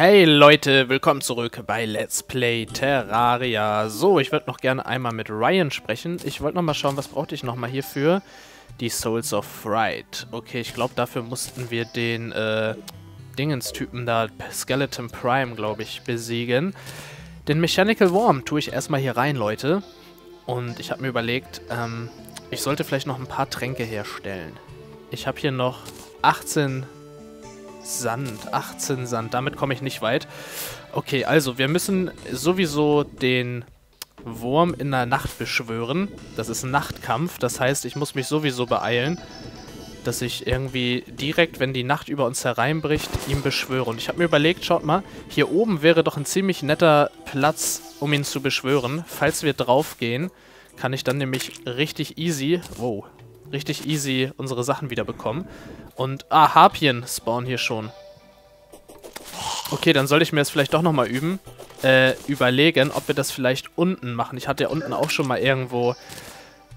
Hey Leute, willkommen zurück bei Let's Play Terraria. So, ich würde noch gerne einmal mit Ryan sprechen. Ich wollte noch mal schauen, was brauchte ich noch mal hierfür? Die Souls of Fright. Okay, ich glaube, dafür mussten wir den äh, Dingens-Typen da, Skeleton Prime, glaube ich, besiegen. Den Mechanical Worm tue ich erstmal hier rein, Leute. Und ich habe mir überlegt, ähm, ich sollte vielleicht noch ein paar Tränke herstellen. Ich habe hier noch 18 Sand. 18 Sand. Damit komme ich nicht weit. Okay, also wir müssen sowieso den Wurm in der Nacht beschwören. Das ist ein Nachtkampf. Das heißt, ich muss mich sowieso beeilen, dass ich irgendwie direkt, wenn die Nacht über uns hereinbricht, ihn beschwöre. Und ich habe mir überlegt, schaut mal, hier oben wäre doch ein ziemlich netter Platz, um ihn zu beschwören. Falls wir draufgehen, kann ich dann nämlich richtig easy, wow, richtig easy unsere Sachen wieder bekommen. Und, ah, Harpien spawnen hier schon. Okay, dann sollte ich mir das vielleicht doch nochmal üben. Äh, überlegen, ob wir das vielleicht unten machen. Ich hatte ja unten auch schon mal irgendwo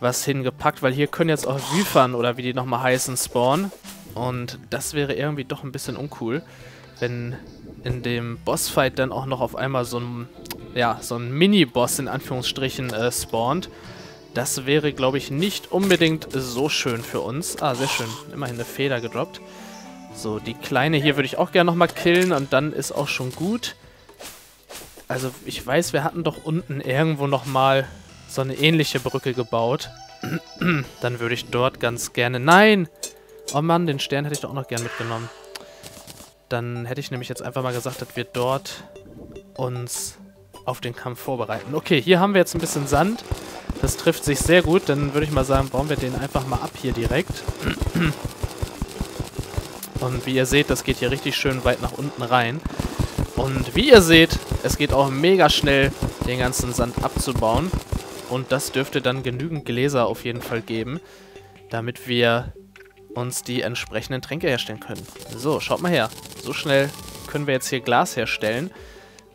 was hingepackt, weil hier können jetzt auch Wyfern oder wie die nochmal heißen spawnen. Und das wäre irgendwie doch ein bisschen uncool, wenn in dem Bossfight dann auch noch auf einmal so ein, ja, so ein Mini-Boss in Anführungsstrichen äh, spawnt. Das wäre, glaube ich, nicht unbedingt so schön für uns. Ah, sehr schön. Immerhin eine Feder gedroppt. So, die Kleine hier würde ich auch gerne nochmal killen und dann ist auch schon gut. Also, ich weiß, wir hatten doch unten irgendwo nochmal so eine ähnliche Brücke gebaut. dann würde ich dort ganz gerne... Nein! Oh Mann, den Stern hätte ich doch auch noch gern mitgenommen. Dann hätte ich nämlich jetzt einfach mal gesagt, dass wir dort uns auf den Kampf vorbereiten. Okay, hier haben wir jetzt ein bisschen Sand. Das trifft sich sehr gut. Dann würde ich mal sagen, bauen wir den einfach mal ab hier direkt. Und wie ihr seht, das geht hier richtig schön weit nach unten rein. Und wie ihr seht, es geht auch mega schnell, den ganzen Sand abzubauen. Und das dürfte dann genügend Gläser auf jeden Fall geben, damit wir uns die entsprechenden Tränke herstellen können. So, schaut mal her. So schnell können wir jetzt hier Glas herstellen,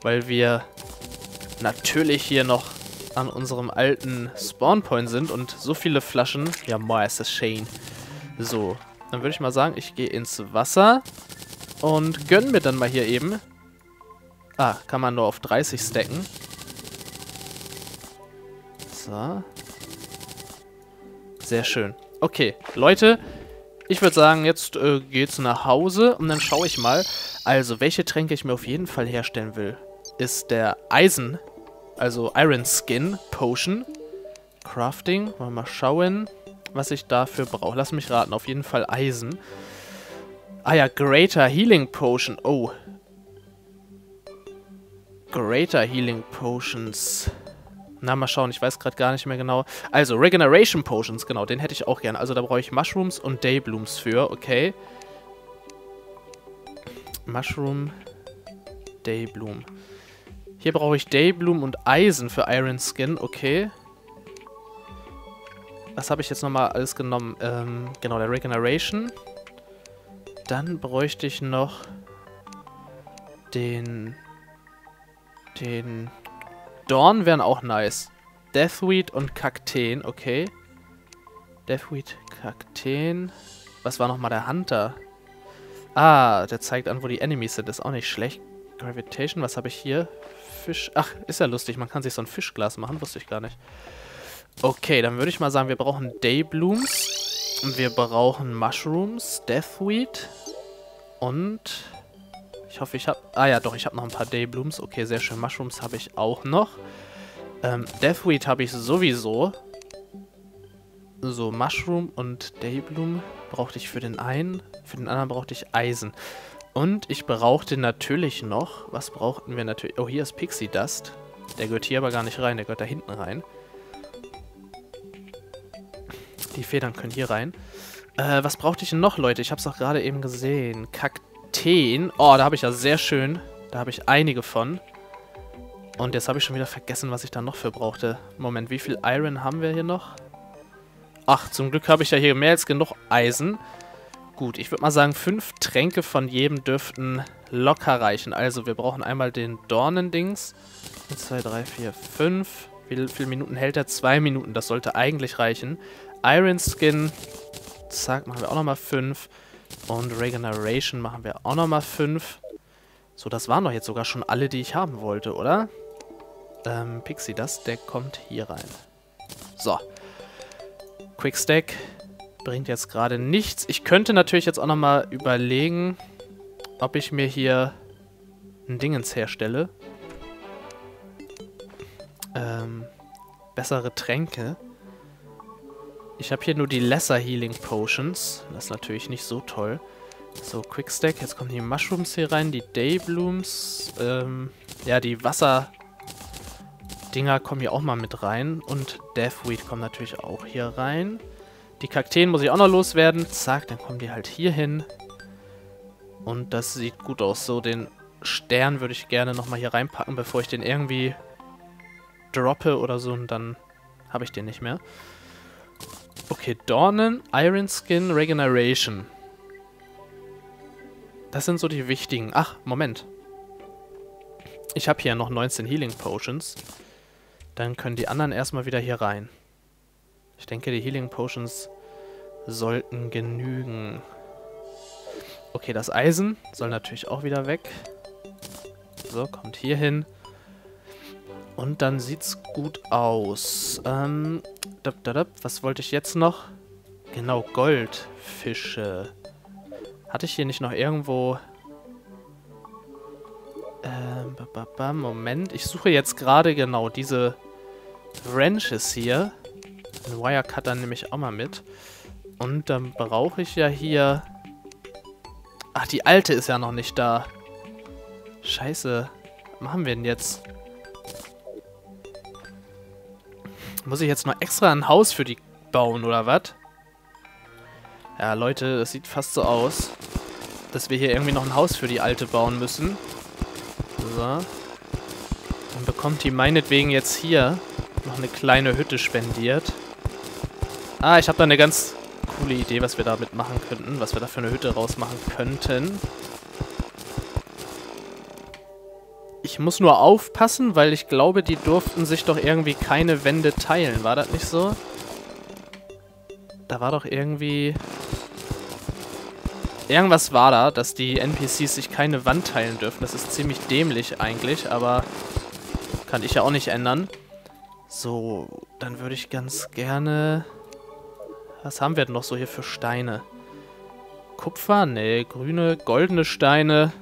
weil wir natürlich hier noch an unserem alten Spawnpoint sind und so viele Flaschen... Ja, boah, ist das Shane. So, dann würde ich mal sagen, ich gehe ins Wasser und gönn mir dann mal hier eben... Ah, kann man nur auf 30 stacken. So. Sehr schön. Okay, Leute, ich würde sagen, jetzt äh, geht's nach Hause und dann schaue ich mal. Also, welche Tränke ich mir auf jeden Fall herstellen will, ist der Eisen also Iron Skin Potion. Crafting. Mal, mal schauen, was ich dafür brauche. Lass mich raten. Auf jeden Fall Eisen. Ah ja, Greater Healing Potion. Oh. Greater Healing Potions. Na, mal schauen. Ich weiß gerade gar nicht mehr genau. Also, Regeneration Potions. Genau, den hätte ich auch gerne. Also, da brauche ich Mushrooms und Dayblooms für. Okay. Mushroom, Daybloom. Hier brauche ich Daybloom und Eisen für Iron Skin. Okay. Was habe ich jetzt nochmal alles genommen? Ähm, genau, der Regeneration. Dann bräuchte ich noch den... Den... Dorn wären auch nice. Deathweed und Kakteen, okay. Deathweed, Kakteen. Was war nochmal der Hunter? Ah, der zeigt an, wo die Enemies sind. Ist auch nicht schlecht. Gravitation, was habe ich hier? Fisch. Ach, ist ja lustig. Man kann sich so ein Fischglas machen. Wusste ich gar nicht. Okay, dann würde ich mal sagen, wir brauchen Dayblooms. Und wir brauchen Mushrooms, Deathweed. Und ich hoffe, ich habe... Ah ja, doch, ich habe noch ein paar Dayblooms. Okay, sehr schön. Mushrooms habe ich auch noch. Ähm, Deathweed habe ich sowieso. So, Mushroom und Daybloom brauchte ich für den einen. Für den anderen brauchte ich Eisen. Und ich brauchte natürlich noch, was brauchten wir natürlich? Oh, hier ist Pixie Dust. Der gehört hier aber gar nicht rein, der gehört da hinten rein. Die Federn können hier rein. Äh, was brauchte ich denn noch, Leute? Ich habe es auch gerade eben gesehen. Kakteen. Oh, da habe ich ja sehr schön. Da habe ich einige von. Und jetzt habe ich schon wieder vergessen, was ich da noch für brauchte. Moment, wie viel Iron haben wir hier noch? Ach, zum Glück habe ich ja hier mehr als genug Eisen. Gut, ich würde mal sagen, fünf Tränke von jedem dürften locker reichen. Also, wir brauchen einmal den Dornendings. 1, 2, 3, 4, 5. Wie viele Minuten hält er? Zwei Minuten, das sollte eigentlich reichen. Iron Skin, zack, machen wir auch nochmal fünf. Und Regeneration machen wir auch nochmal fünf. So, das waren doch jetzt sogar schon alle, die ich haben wollte, oder? Ähm, Pixie das, der kommt hier rein. So. Quickstack bringt jetzt gerade nichts. Ich könnte natürlich jetzt auch nochmal überlegen, ob ich mir hier ein Dingens herstelle. Ähm, bessere Tränke. Ich habe hier nur die Lesser Healing Potions. Das ist natürlich nicht so toll. So, Quickstack. Jetzt kommen die Mushrooms hier rein, die Dayblooms. Ähm, ja, die Wasser-Dinger kommen hier auch mal mit rein. Und Deathweed kommt natürlich auch hier rein. Die Kakteen muss ich auch noch loswerden. Zack, dann kommen die halt hier hin. Und das sieht gut aus. So, den Stern würde ich gerne nochmal hier reinpacken, bevor ich den irgendwie droppe oder so. Und dann habe ich den nicht mehr. Okay, Dornen, Iron Skin, Regeneration. Das sind so die wichtigen. Ach, Moment. Ich habe hier noch 19 Healing Potions. Dann können die anderen erstmal wieder hier rein. Ich denke, die Healing Potions sollten genügen. Okay, das Eisen soll natürlich auch wieder weg. So, kommt hier hin. Und dann sieht's gut aus. Ähm, dab, dab, dab, was wollte ich jetzt noch? Genau, Goldfische. Hatte ich hier nicht noch irgendwo... Ähm, Moment. Ich suche jetzt gerade genau diese Wrenches hier. Den Wirecutter nehme ich auch mal mit. Und dann brauche ich ja hier... Ach, die alte ist ja noch nicht da. Scheiße. Was machen wir denn jetzt? Muss ich jetzt noch extra ein Haus für die bauen, oder was? Ja, Leute, es sieht fast so aus, dass wir hier irgendwie noch ein Haus für die Alte bauen müssen. So. Dann bekommt die meinetwegen jetzt hier noch eine kleine Hütte spendiert. Ah, ich habe da eine ganz coole Idee, was wir damit machen könnten. Was wir da für eine Hütte rausmachen könnten. Ich muss nur aufpassen, weil ich glaube, die durften sich doch irgendwie keine Wände teilen. War das nicht so? Da war doch irgendwie... Irgendwas war da, dass die NPCs sich keine Wand teilen dürfen. Das ist ziemlich dämlich eigentlich, aber kann ich ja auch nicht ändern. So, dann würde ich ganz gerne... Was haben wir denn noch so hier für Steine? Kupfer? Nee, grüne, goldene Steine.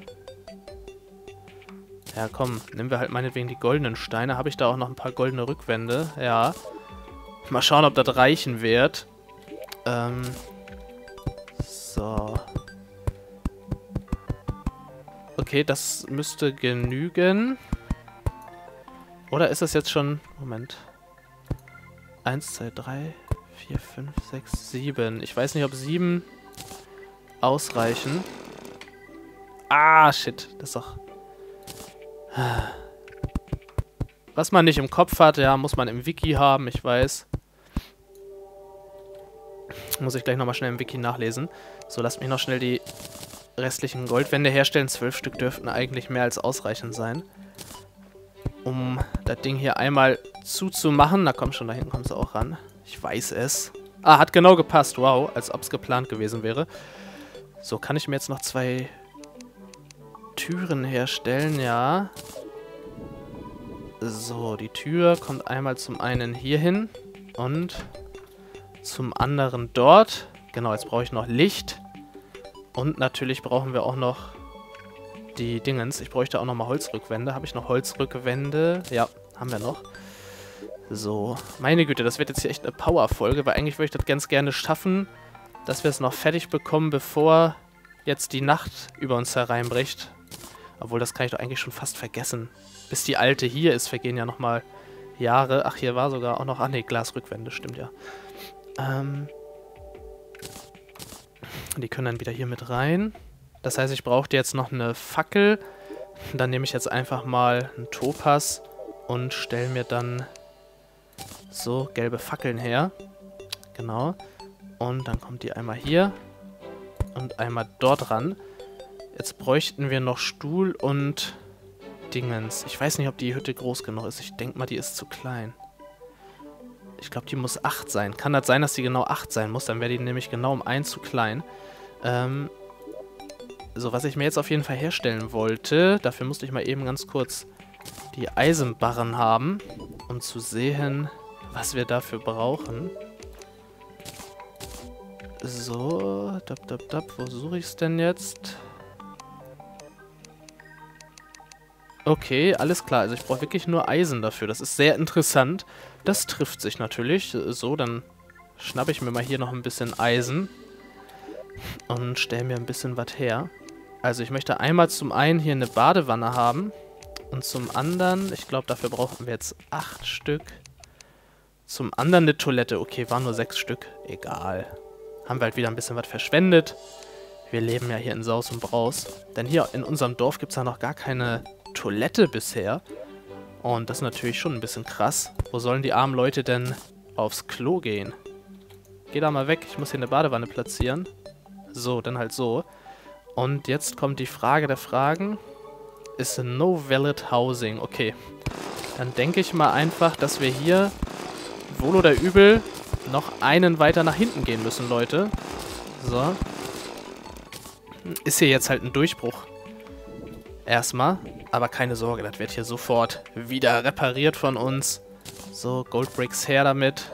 Ja, komm, nehmen wir halt meinetwegen die goldenen Steine. Habe ich da auch noch ein paar goldene Rückwände? Ja. Mal schauen, ob das reichen wird. Ähm. So. Okay, das müsste genügen. Oder ist das jetzt schon... Moment. 1, 2, 3, 4, 5, 6, 7. Ich weiß nicht, ob 7 ausreichen. Ah, shit. Das ist doch... Was man nicht im Kopf hat, ja, muss man im Wiki haben, ich weiß. Muss ich gleich nochmal schnell im Wiki nachlesen. So, lasst mich noch schnell die restlichen Goldwände herstellen. Zwölf Stück dürften eigentlich mehr als ausreichend sein. Um das Ding hier einmal zuzumachen. Na komm schon, da hinten kommt es auch ran. Ich weiß es. Ah, hat genau gepasst. Wow, als ob es geplant gewesen wäre. So, kann ich mir jetzt noch zwei Türen herstellen? Ja. So, die Tür kommt einmal zum einen hier hin und zum anderen dort. Genau, jetzt brauche ich noch Licht. Und natürlich brauchen wir auch noch die Dingens. Ich bräuchte auch noch mal Holzrückwände. Habe ich noch Holzrückwände? Ja, haben wir noch. So, meine Güte, das wird jetzt hier echt eine Power-Folge, weil eigentlich würde ich das ganz gerne schaffen, dass wir es noch fertig bekommen, bevor jetzt die Nacht über uns hereinbricht. Obwohl, das kann ich doch eigentlich schon fast vergessen. Bis die alte hier ist, vergehen ja nochmal Jahre. Ach, hier war sogar auch noch... Ach nee, Glasrückwände, stimmt ja. Ähm, die können dann wieder hier mit rein. Das heißt, ich brauchte jetzt noch eine Fackel. Dann nehme ich jetzt einfach mal einen Topas und stelle mir dann so gelbe Fackeln her. Genau. Und dann kommt die einmal hier und einmal dort ran. Jetzt bräuchten wir noch Stuhl und Dingens. Ich weiß nicht, ob die Hütte groß genug ist. Ich denke mal, die ist zu klein. Ich glaube, die muss 8 sein. Kann das sein, dass die genau 8 sein muss? Dann wäre die nämlich genau um 1 zu klein. Ähm, So, was ich mir jetzt auf jeden Fall herstellen wollte, dafür musste ich mal eben ganz kurz die Eisenbarren haben, um zu sehen, was wir dafür brauchen. So, dab, dab, dab, wo suche ich es denn jetzt? Okay, alles klar. Also ich brauche wirklich nur Eisen dafür. Das ist sehr interessant. Das trifft sich natürlich. So, dann schnappe ich mir mal hier noch ein bisschen Eisen. Und stelle mir ein bisschen was her. Also ich möchte einmal zum einen hier eine Badewanne haben. Und zum anderen, ich glaube, dafür brauchen wir jetzt acht Stück. Zum anderen eine Toilette. Okay, waren nur sechs Stück. Egal. Haben wir halt wieder ein bisschen was verschwendet. Wir leben ja hier in Saus und Braus. Denn hier in unserem Dorf gibt es ja noch gar keine Toilette bisher. Und das ist natürlich schon ein bisschen krass. Wo sollen die armen Leute denn aufs Klo gehen? Geh da mal weg, ich muss hier eine Badewanne platzieren. So, dann halt so. Und jetzt kommt die Frage der Fragen. Ist no valid housing. Okay. Dann denke ich mal einfach, dass wir hier, wohl oder übel, noch einen weiter nach hinten gehen müssen, Leute. So. Ist hier jetzt halt ein Durchbruch. Erstmal. Aber keine Sorge, das wird hier sofort wieder repariert von uns. So, Goldbricks her damit.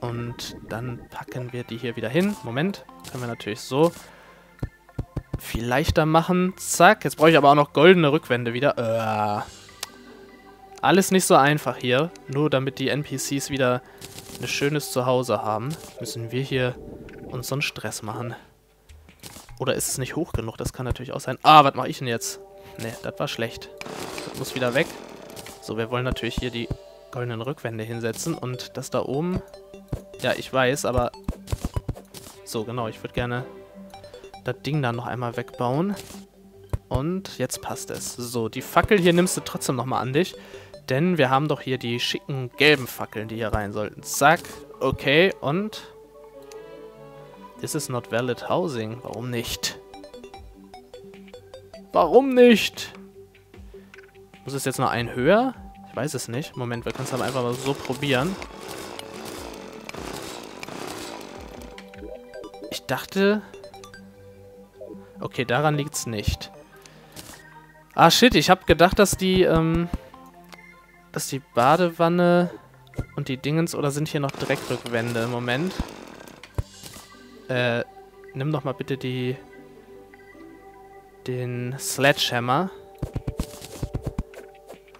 Und dann packen wir die hier wieder hin. Moment, können wir natürlich so viel leichter machen. Zack, jetzt brauche ich aber auch noch goldene Rückwände wieder. Äh, alles nicht so einfach hier. Nur damit die NPCs wieder ein schönes Zuhause haben, müssen wir hier uns so einen Stress machen. Oder ist es nicht hoch genug? Das kann natürlich auch sein. Ah, was mache ich denn jetzt? Ne, das war schlecht. Das muss wieder weg. So, wir wollen natürlich hier die goldenen Rückwände hinsetzen. Und das da oben... Ja, ich weiß, aber... So, genau, ich würde gerne das Ding da noch einmal wegbauen. Und jetzt passt es. So, die Fackel hier nimmst du trotzdem nochmal an dich. Denn wir haben doch hier die schicken gelben Fackeln, die hier rein sollten. Zack. Okay, und... This is not valid housing. Warum nicht? Warum nicht? Muss es jetzt noch ein höher? Ich weiß es nicht. Moment, wir können es aber einfach mal so probieren. Ich dachte... Okay, daran liegt es nicht. Ah, shit, ich habe gedacht, dass die, ähm dass die Badewanne und die Dingens, oder sind hier noch Dreckrückwände? Moment. Äh, nimm doch mal bitte die, den Sledgehammer.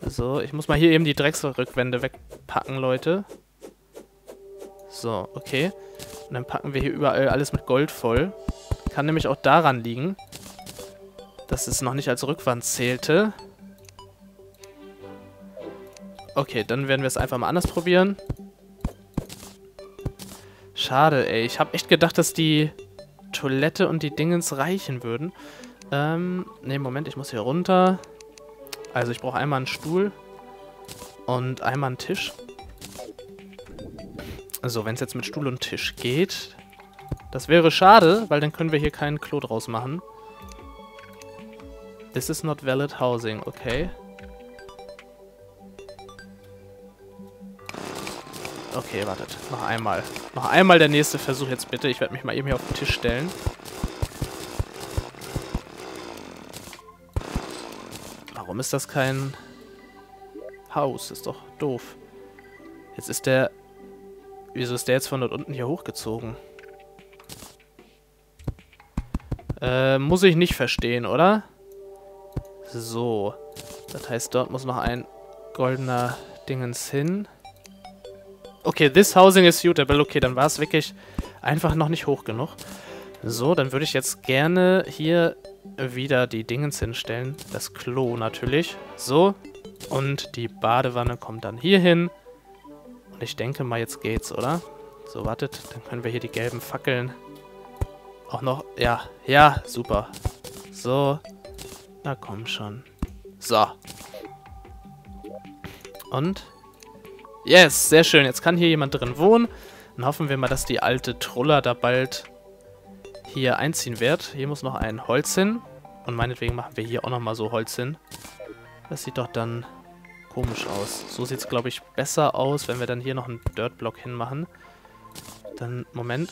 So, ich muss mal hier eben die Drecksrückwände wegpacken, Leute. So, okay. Und dann packen wir hier überall alles mit Gold voll. Kann nämlich auch daran liegen, dass es noch nicht als Rückwand zählte. Okay, dann werden wir es einfach mal anders probieren. Schade, ey. Ich habe echt gedacht, dass die Toilette und die Dingens reichen würden. Ähm, ne, Moment, ich muss hier runter. Also ich brauche einmal einen Stuhl und einmal einen Tisch. So, wenn es jetzt mit Stuhl und Tisch geht. Das wäre schade, weil dann können wir hier keinen Klo draus machen. This is not valid housing, okay. Okay, wartet. Noch einmal. Noch einmal der nächste Versuch jetzt bitte. Ich werde mich mal eben hier auf den Tisch stellen. Warum ist das kein Haus? Ist doch doof. Jetzt ist der... Wieso ist der jetzt von dort unten hier hochgezogen? Äh, muss ich nicht verstehen, oder? So. Das heißt, dort muss noch ein goldener Dingens hin. Okay, this housing is suitable. Okay, dann war es wirklich einfach noch nicht hoch genug. So, dann würde ich jetzt gerne hier wieder die Dingens hinstellen. Das Klo natürlich. So. Und die Badewanne kommt dann hier hin. Und ich denke mal, jetzt geht's, oder? So, wartet. Dann können wir hier die gelben Fackeln auch noch... Ja, ja, super. So. Na komm schon. So. Und Yes, sehr schön. Jetzt kann hier jemand drin wohnen. Dann hoffen wir mal, dass die alte Truller da bald hier einziehen wird. Hier muss noch ein Holz hin. Und meinetwegen machen wir hier auch nochmal so Holz hin. Das sieht doch dann komisch aus. So sieht es, glaube ich, besser aus, wenn wir dann hier noch einen Dirtblock hinmachen. Dann, Moment.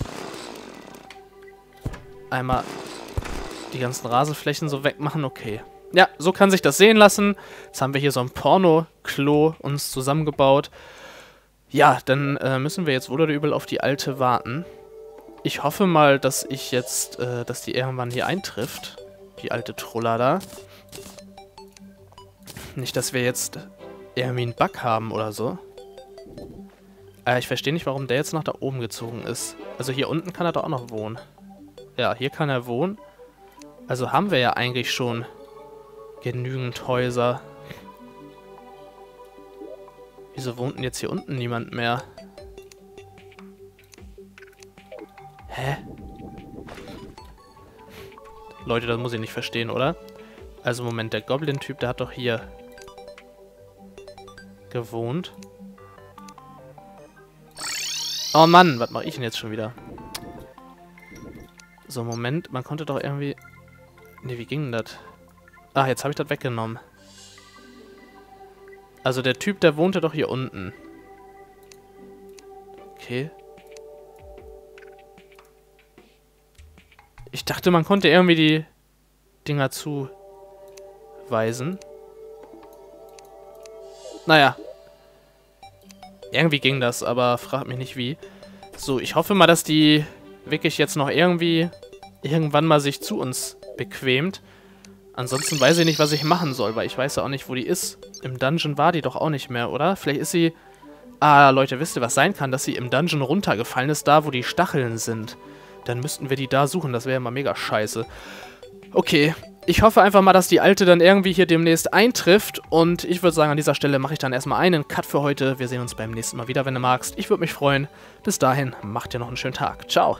Einmal die ganzen Rasenflächen so wegmachen. Okay. Ja, so kann sich das sehen lassen. Jetzt haben wir hier so ein Porno-Klo uns zusammengebaut. Ja, dann äh, müssen wir jetzt wohl oder übel auf die alte warten. Ich hoffe mal, dass ich jetzt, äh, dass die irgendwann hier eintrifft. Die alte Troller da. Nicht, dass wir jetzt irgendwie einen Bug haben oder so. Äh, ich verstehe nicht, warum der jetzt nach da oben gezogen ist. Also hier unten kann er doch auch noch wohnen. Ja, hier kann er wohnen. Also haben wir ja eigentlich schon genügend Häuser. Wieso wohnt denn jetzt hier unten niemand mehr? Hä? Leute, das muss ich nicht verstehen, oder? Also Moment, der Goblin-Typ, der hat doch hier gewohnt. Oh Mann, was mache ich denn jetzt schon wieder? So, Moment, man konnte doch irgendwie... Ne, wie ging denn das? Ah, jetzt habe ich das weggenommen. Also der Typ, der wohnte doch hier unten. Okay. Ich dachte, man konnte irgendwie die Dinger zuweisen. Naja. Irgendwie ging das, aber fragt mich nicht wie. So, ich hoffe mal, dass die wirklich jetzt noch irgendwie irgendwann mal sich zu uns bequemt. Ansonsten weiß ich nicht, was ich machen soll, weil ich weiß ja auch nicht, wo die ist. Im Dungeon war die doch auch nicht mehr, oder? Vielleicht ist sie... Ah, Leute, wisst ihr, was sein kann? Dass sie im Dungeon runtergefallen ist, da wo die Stacheln sind. Dann müssten wir die da suchen, das wäre ja mal mega scheiße. Okay, ich hoffe einfach mal, dass die alte dann irgendwie hier demnächst eintrifft. Und ich würde sagen, an dieser Stelle mache ich dann erstmal einen Cut für heute. Wir sehen uns beim nächsten Mal wieder, wenn du magst. Ich würde mich freuen. Bis dahin, macht dir noch einen schönen Tag. Ciao.